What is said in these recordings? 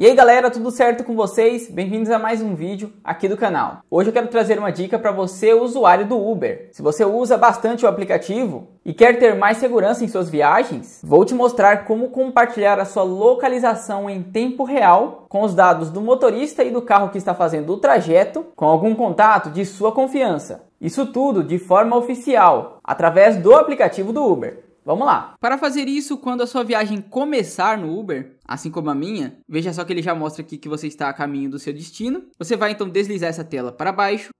E aí galera, tudo certo com vocês? Bem-vindos a mais um vídeo aqui do canal. Hoje eu quero trazer uma dica para você, usuário do Uber. Se você usa bastante o aplicativo e quer ter mais segurança em suas viagens, vou te mostrar como compartilhar a sua localização em tempo real com os dados do motorista e do carro que está fazendo o trajeto com algum contato de sua confiança. Isso tudo de forma oficial, através do aplicativo do Uber. Vamos lá. Para fazer isso, quando a sua viagem começar no Uber, assim como a minha, veja só que ele já mostra aqui que você está a caminho do seu destino. Você vai então deslizar essa tela para baixo.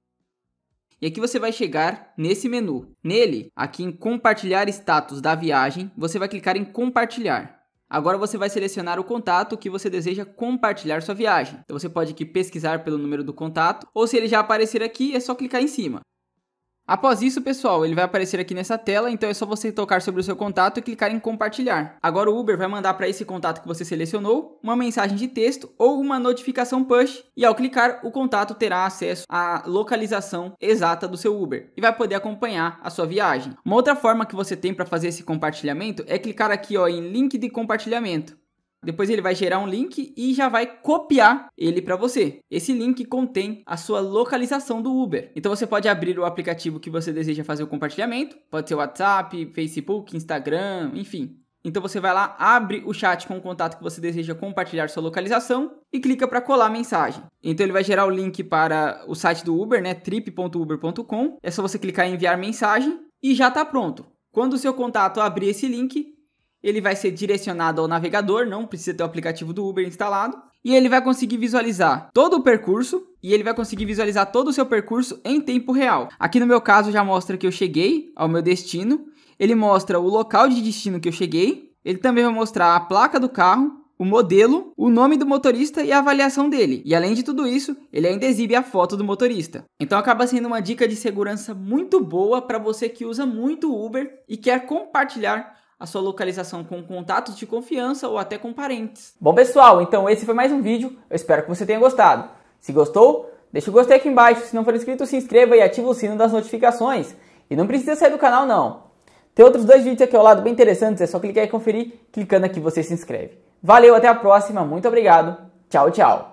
E aqui você vai chegar nesse menu. Nele, aqui em compartilhar status da viagem, você vai clicar em compartilhar. Agora você vai selecionar o contato que você deseja compartilhar sua viagem. Então você pode aqui pesquisar pelo número do contato, ou se ele já aparecer aqui, é só clicar em cima. Após isso, pessoal, ele vai aparecer aqui nessa tela, então é só você tocar sobre o seu contato e clicar em compartilhar. Agora o Uber vai mandar para esse contato que você selecionou uma mensagem de texto ou uma notificação push e ao clicar o contato terá acesso à localização exata do seu Uber e vai poder acompanhar a sua viagem. Uma outra forma que você tem para fazer esse compartilhamento é clicar aqui ó, em link de compartilhamento. Depois ele vai gerar um link e já vai copiar ele para você. Esse link contém a sua localização do Uber. Então você pode abrir o aplicativo que você deseja fazer o compartilhamento, pode ser WhatsApp, Facebook, Instagram, enfim. Então você vai lá, abre o chat com o contato que você deseja compartilhar sua localização e clica para colar a mensagem. Então ele vai gerar o link para o site do Uber, né, trip.uber.com. É só você clicar em enviar mensagem e já está pronto. Quando o seu contato abrir esse link, ele vai ser direcionado ao navegador, não precisa ter o aplicativo do Uber instalado, e ele vai conseguir visualizar todo o percurso e ele vai conseguir visualizar todo o seu percurso em tempo real. Aqui no meu caso já mostra que eu cheguei ao meu destino, ele mostra o local de destino que eu cheguei, ele também vai mostrar a placa do carro, o modelo, o nome do motorista e a avaliação dele. E além de tudo isso, ele ainda exibe a foto do motorista. Então acaba sendo uma dica de segurança muito boa para você que usa muito Uber e quer compartilhar a sua localização com contatos de confiança ou até com parentes. Bom pessoal, então esse foi mais um vídeo, eu espero que você tenha gostado. Se gostou, deixa o gostei aqui embaixo, se não for inscrito se inscreva e ativa o sino das notificações. E não precisa sair do canal não. Tem outros dois vídeos aqui ao lado bem interessantes, é só clicar e conferir, clicando aqui você se inscreve. Valeu, até a próxima, muito obrigado, tchau, tchau.